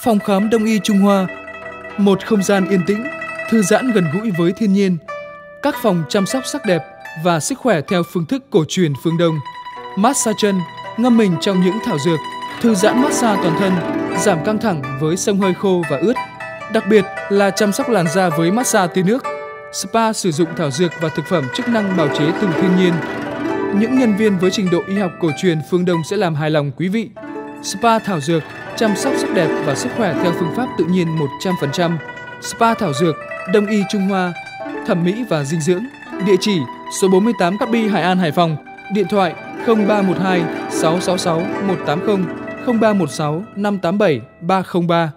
Phòng khám Đông y Trung Hoa, một không gian yên tĩnh, thư giãn gần gũi với thiên nhiên. Các phòng chăm sóc sắc đẹp và sức khỏe theo phương thức cổ truyền phương Đông. Massage chân, ngâm mình trong những thảo dược, thư giãn massage toàn thân, giảm căng thẳng với sông hơi khô và ướt. Đặc biệt là chăm sóc làn da với massage tia nước. Spa sử dụng thảo dược và thực phẩm chức năng bào chế từ thiên nhiên. Những nhân viên với trình độ y học cổ truyền phương Đông sẽ làm hài lòng quý vị. Spa thảo dược chăm sóc sắc đẹp và sức khỏe theo phương pháp tự nhiên 100%. Spa thảo dược, Đông y Trung Hoa, thẩm mỹ và dinh dưỡng. Địa chỉ số 48 Cát Bi, Hải An, Hải Phòng. Điện thoại 0312 666 180 0316 587 303.